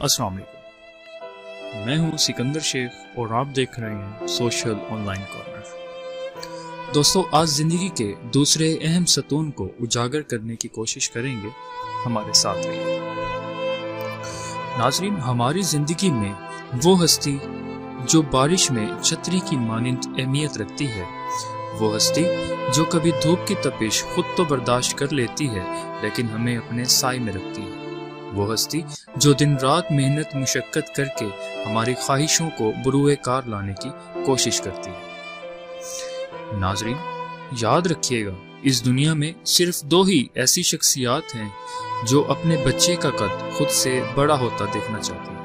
السلام علیکم۔ میں ہوں سکندر شیخ اور آپ دیکھ رہے ہیں سوشل آن لائن کارنر۔ دوستو، آج زندگی کے دوسرے اہم ستون کو اجاگر کرنے کی کوشش کریں گے ہمارے ساتھ رہیے ناظرین، ہماری زندگی میں وہ ہستی جو بارش میں چھتری کی مانند اہمیت رکھتی ہے، وہ ہستی جو کبھی دھوپ کی تپش خود تو برداشت کر لیتی ہے، لیکن ہمیں اپنے سائے میں رکھتی ہے۔ وہ ہستی جو دن رات محنت، مشقت کر کے ہماری خواہشوں کو بروئے کار لانے کی کوشش کرتی ہے۔ ناظرین، یاد رکھیے گا، اس دنیا میں صرف دو ہی ایسی شخصیات ہیں جو اپنے بچے کا قد خود سے بڑا ہوتا دیکھنا چاہتی ہیں۔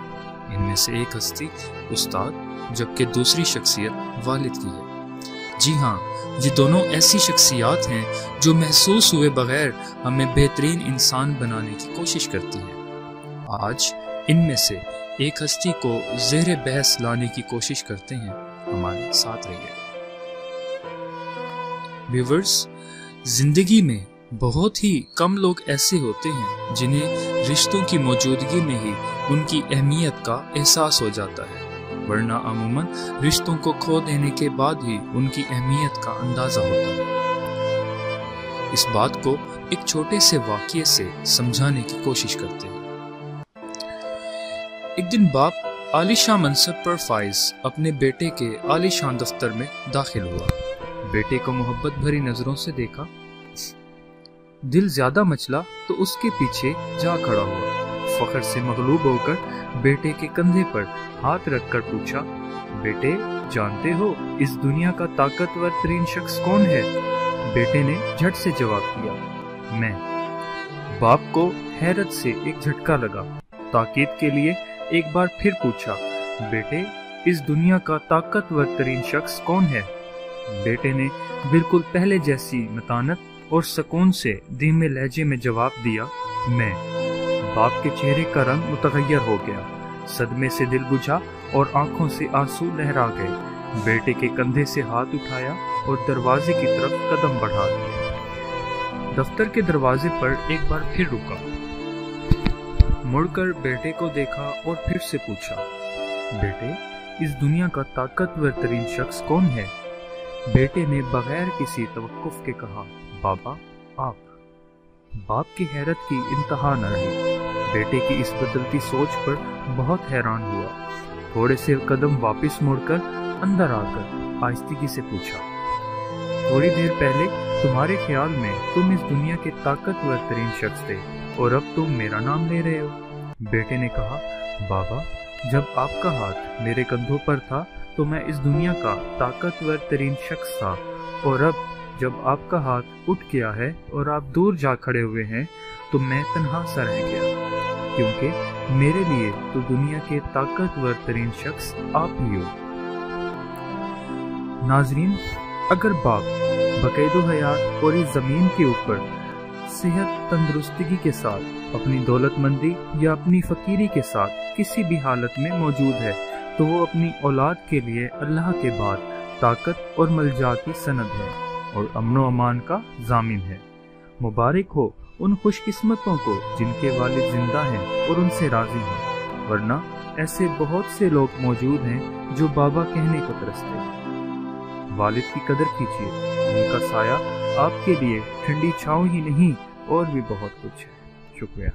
ان میں سے ایک ہستی استاد، جبکہ دوسری شخصیت والد کی ہے۔ جی ہاں یہ دونوں ایسی شخصیات ہیں جو محسوس ہوئے بغیر ہمیں بہترین انسان بنانے کی کوشش کرتی ہیں۔ آج ان میں سے ایک ہستی کو زیر بحث لانے کی کوشش کرتے ہیں ہمارے ساتھ رہیے۔ ویورز زندگی میں بہت ہی کم لوگ ایسے ہوتے ہیں جنہیں رشتوں کی موجودگی میں ہی ان کی اہمیت کا احساس ہو جاتا ہے، ورنہ عموماً رشتوں کو کھو دینے کے بعد ہی ان کی اہمیت کا اندازہ ہوتا ہے۔ اس بات کو ایک چھوٹے سے واقعے سے سمجھانے کی کوشش کرتے ہیں۔ ایک دن باپ عالی شاہ منصب پر فائز اپنے بیٹے کے عالی شان دفتر میں داخل ہوا۔ بیٹے کو محبت بھری نظروں سے دیکھا۔ دل زیادہ مچلا تو اس کے پیچھے جا کھڑا ہوا۔ فخر سے مغلوب ہو کر بیٹے کے کندھے پر ہاتھ رکھ کر پوچھا، بیٹے، جانتے ہو اس دنیا کا طاقتور ترین شخص کون ہے؟ بیٹے نے جھٹ سے جواب دیا، میں۔ باپ کو حیرت سے ایک جھٹکا لگا۔ تاکید کے لیے ایک بار پھر پوچھا، بیٹے، اس دنیا کا طاقتور ترین شخص کون ہے؟ بیٹے نے بالکل پہلے جیسی متانت اور سکون سے دھیمے لہجے میں جواب دیا، میں. باپ کے چہرے کا رنگ متغیر ہو گیا، صدمے سے دل بجھا اور آنکھوں سے آنسو لہرا گئے۔ بیٹے کے کندھے سے ہاتھ اٹھایا اور دروازے کی طرف قدم بڑھا۔ دیا دفتر کے دروازے پر ایک بار پھر رکا۔ مڑ کر بیٹے کو دیکھا اور پھر سے پوچھا، بیٹے، اس دنیا کا طاقتور ترین شخص کون ہے؟ بیٹے نے بغیر کسی توقف کے کہا، بابا، آپ۔ باپ کی حیرت کی انتہا نہ رہی۔ بیٹے کی اس بدلتی سوچ پر بہت حیران ہوا۔ تھوڑے سے قدم واپس مڑ کر اندر آ کر آہستگی سے پوچھا، تھوڑی دیر پہلے تمہارے خیال میں تم اس دنیا کے طاقتور ترین شخص تھے؟ اور اب تم میرا نام لے رہے ہو۔ بیٹے نے کہا، بابا، جب آپ کا ہاتھ میرے کندھوں پر تھا تو میں اس دنیا کا طاقتور ترین شخص تھا۔ اور اب جب آپ کا ہاتھ اٹھ گیا ہے اور آپ دور جا کھڑے ہوئے ہیں، تو میں تنہا سا رہ گیا۔ کیونکہ میرے لیے تو دنیا کے طاقتور ترین شخص آپ ہی ہو۔ ناظرین، اگر باپ، بقید و حیات اور اس زمین کے اوپر صحت تندرستگی کے ساتھ، اپنی دولت مندی یا اپنی فقیری کے ساتھ کسی بھی حالت میں موجود ہے، تو وہ اپنی اولاد کے لیے اللہ کے بعد طاقت اور ملجا کی سند ہے اور امن و امان کا ضامن ہے۔ مبارک ہو ان خوش قسمتوں کو جن کے والد زندہ ہیں اور ان سے راضی ہیں، ورنہ ایسے بہت سے لوگ موجود ہیں جو بابا کہنے کو ترستے والد کی قدر کیجیے، ان کا سایہ آپ کے لیے ٹھنڈی چھاؤں ہی نہیں اور بھی بہت کچھ ہے۔ شکریہ۔